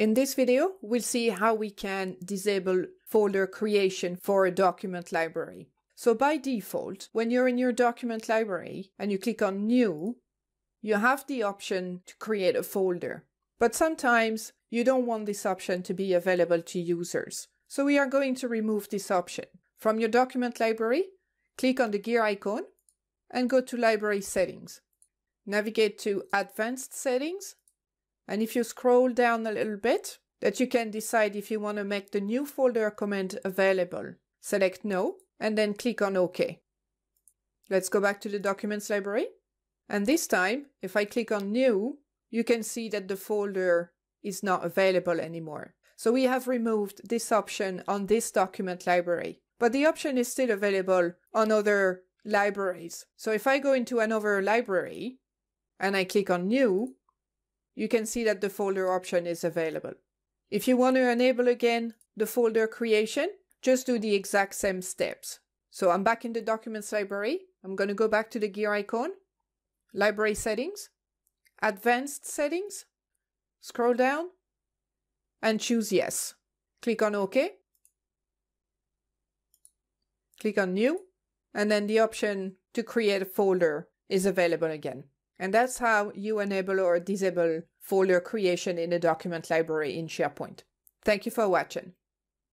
In this video, we'll see how we can disable folder creation for a document library. So by default, when you're in your document library and you click on New, you have the option to create a folder. But sometimes you don't want this option to be available to users. So we are going to remove this option. From your document library, click on the gear icon and go to Library Settings. Navigate to Advanced Settings and if you scroll down a little bit, that you can decide if you want to make the new folder command available. Select no, and then click on OK. Let's go back to the Documents library. And this time, if I click on New, you can see that the folder is not available anymore. So we have removed this option on this document library, but the option is still available on other libraries. So if I go into another library and I click on New, you can see that the folder option is available. If you want to enable again the folder creation, just do the exact same steps. So I'm back in the Documents library. I'm going to go back to the gear icon, Library Settings, Advanced Settings, scroll down, and choose Yes. Click on OK. Click on New, and then the option to create a folder is available again. And that's how you enable or disable folder creation in a document library in SharePoint. Thank you for watching.